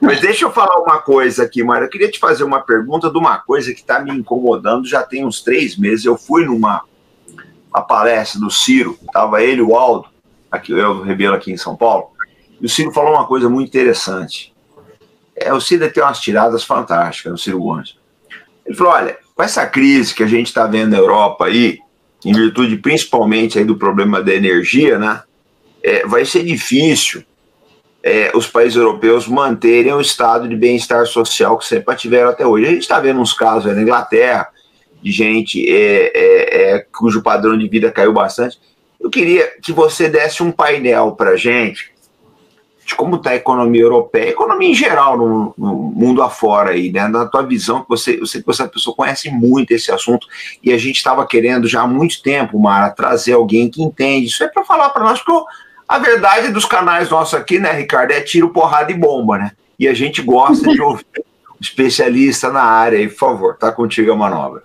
Mas deixa eu falar uma coisa aqui, Mara. Eu queria te fazer uma pergunta de uma coisa que está me incomodando já tem uns três meses. Eu fui numa uma palestra do Ciro, estava ele, o Aldo, aqui, eu, o Rebelo aqui em São Paulo, e o Ciro falou uma coisa muito interessante. É, o Ciro tem umas tiradas fantásticas, o Ciro Gomes. Ele falou: olha, com essa crise que a gente está vendo na Europa aí, em virtude principalmente aí do problema da energia, né? É, vai ser difícil é, os países europeus manterem o estado de bem-estar social que sempre tiveram até hoje. A gente está vendo uns casos na Inglaterra de gente é, é, é, cujo padrão de vida caiu bastante. Eu queria que você desse um painel para gente de como está a economia europeia, economia em geral no, no, mundo afora aí, né? Na tua visão, que você, eu sei que você é pessoa conhece muito esse assunto e a gente estava querendo já há muito tempo, Mara, trazer alguém que entende isso é para falar para nós, porque a verdade dos canais nossos aqui, né, Ricardo, é tiro, porrada e bomba, né? E a gente gosta de ouvir um especialista na área aí, por favor, tá contigo a manobra.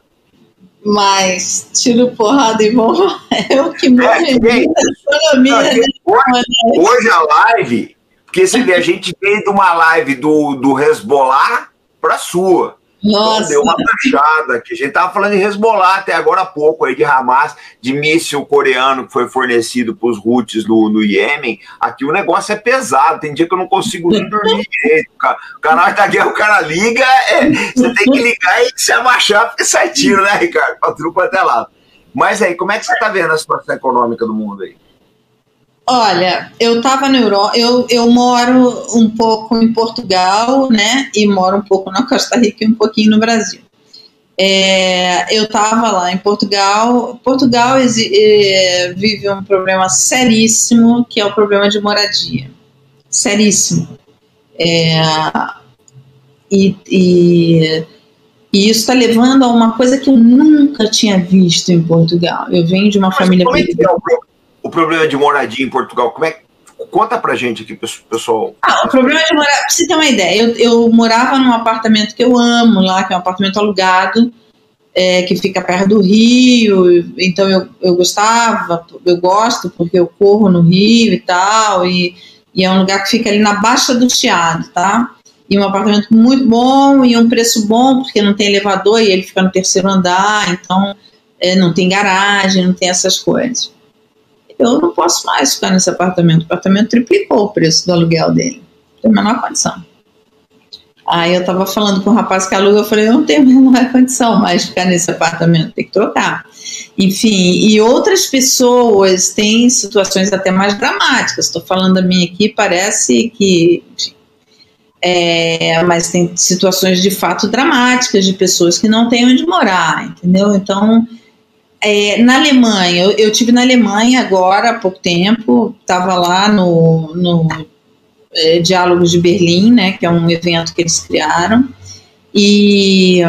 Mas tiro porrada e bomba é o que mais é, economia. Né? Hoje, hoje a live porque se a gente veio de uma live do, do Hezbollah para sua. Nossa. Então deu uma taxada que a gente tava falando em Hezbollah até agora há pouco aí de Hamas, de míssil coreano que foi fornecido para os Houthis no, no Iêmen. Aqui o negócio é pesado, tem dia que eu não consigo nem dormir direito. O canal da guerra, o cara liga, é, você tem que ligar e se abaixar porque sai tiro, né, Ricardo? Pra tudo quanto é lado. Mas aí, como é que você tá vendo a situação econômica do mundo aí? Olha, eu estava na Europa, eu, eu moro um pouco em Portugal, né? E moro um pouco na Costa Rica e um pouquinho no Brasil. É, eu estava lá em Portugal. Portugal é, vive um problema seríssimo, que é o problema de moradia. Seríssimo. É, e, e, e, isso está levando a uma coisa que eu nunca tinha visto em Portugal. Eu venho de uma Mas família. Como é que é o o problema de moradia em Portugal, como é Conta pra gente aqui, pessoal. Ah, o problema de morar, pra você ter uma ideia, eu, eu morava num apartamento que eu amo lá, que é um apartamento alugado, é, que fica perto do rio, então eu, eu gostava, eu gosto porque eu corro no rio e tal, e, e é um lugar que fica ali na Baixa do Chiado, tá? E um apartamento muito bom e um preço bom, porque não tem elevador e ele fica no terceiro andar, então é, não tem garagem, não tem essas coisas eu não posso mais ficar nesse apartamento. O apartamento triplicou o preço do aluguel dele. Não tem a menor condição. Aí eu estava falando com o rapaz que aluga, eu falei, eu não tenho a menor condição mais de ficar nesse apartamento, tem que trocar. Enfim, e outras pessoas têm situações até mais dramáticas. Estou falando da minha aqui, parece que. É, mas tem situações de fato dramáticas de pessoas que não têm onde morar, entendeu? Então, é, na Alemanha, eu, eu tive na Alemanha agora há pouco tempo, estava lá no, no é, Diálogos de Berlim, né, que é um evento que eles criaram. E,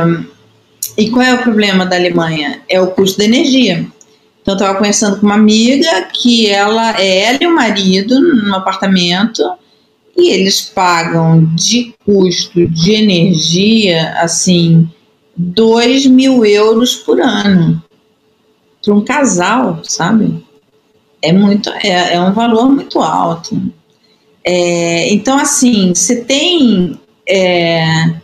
e qual é o problema da Alemanha? É o custo da energia. Então, eu estava conversando com uma amiga que ela é ela e o marido no apartamento e eles pagam de custo de energia, assim, 2 mil euros por ano para um casal, sabe? É muito, é, é um valor muito alto. É, então, assim, você tem é,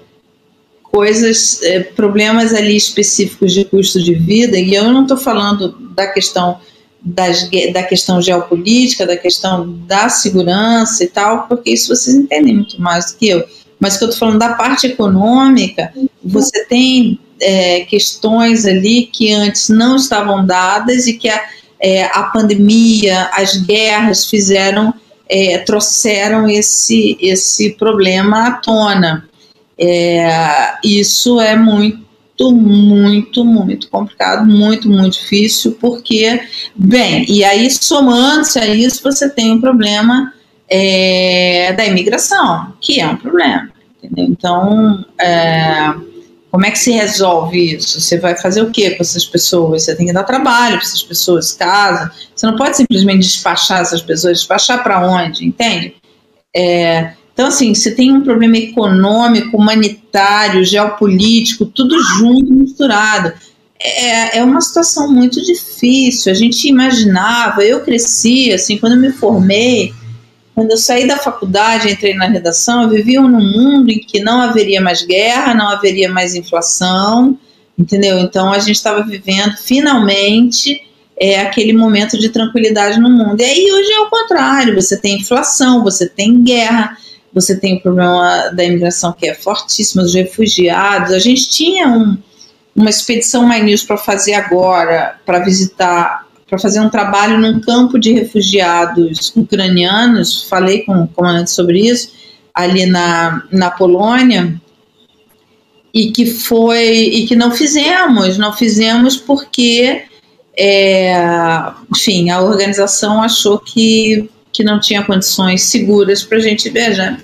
coisas, é, problemas ali específicos de custo de vida, e eu não estou falando da questão das, da questão geopolítica, da questão da segurança e tal, porque isso vocês entendem muito mais do que eu. Mas que eu estou falando da parte econômica, você tem é, questões ali que antes não estavam dadas e que a, é, a pandemia, as guerras fizeram, é, trouxeram esse, esse problema à tona. É, isso é muito muito, muito complicado, muito, muito difícil, porque, bem, e aí somando-se a isso, você tem um problema é, da imigração, que é um problema, entendeu? Então, é, como é que se resolve isso? Você vai fazer o que com essas pessoas? Você tem que dar trabalho para essas pessoas, casa. Você não pode simplesmente despachar essas pessoas, despachar para onde, entende? É, então, assim, você tem um problema econômico, humanitário, geopolítico, tudo junto, misturado. É, é uma situação muito difícil. A gente imaginava, eu cresci, assim, quando eu me formei, Quando eu saí da faculdade, entrei na redação, eu vivia num mundo em que não haveria mais guerra, não haveria mais inflação, entendeu? Então a gente estava vivendo finalmente é, aquele momento de tranquilidade no mundo. E aí hoje é o contrário: você tem inflação, você tem guerra, você tem o problema da imigração que é fortíssimo, os refugiados. A gente tinha um, uma expedição My News para fazer agora, para visitar, para fazer um trabalho num campo de refugiados ucranianos. Falei com o comandante sobre isso, ali na, na Polônia e que foi e que não fizemos, não fizemos porque é, enfim, a organização achou que, que não tinha condições seguras para a gente viajar.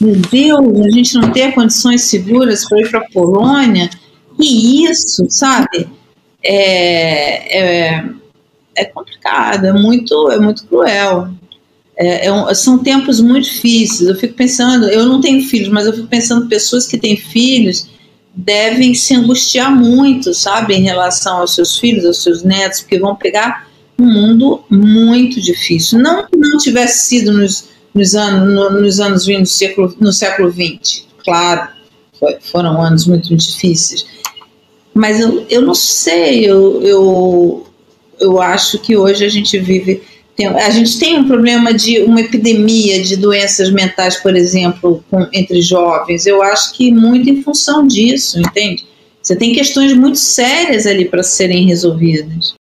Meu Deus, a gente não tem condições seguras para ir para a Polônia? E isso, sabe? É, é, é, complicado, é muito, é muito cruel. É, é são tempos muito difíceis. Eu fico pensando, eu não tenho filhos, mas eu fico pensando pessoas que têm filhos devem se angustiar muito, sabe, em relação aos seus filhos, aos seus netos, porque vão pegar um mundo muito difícil. Não não tivesse sido nos, nos, anos, no, nos anos 20 no século, no século XX, claro, foi, foram anos muito difíceis, mas eu, eu não sei, eu, eu, eu acho que hoje a gente vive tem, a gente tem um problema de uma epidemia de doenças mentais, por exemplo, com, entre jovens. Eu acho que muito em função disso, entende? Você tem questões muito sérias ali para serem resolvidas.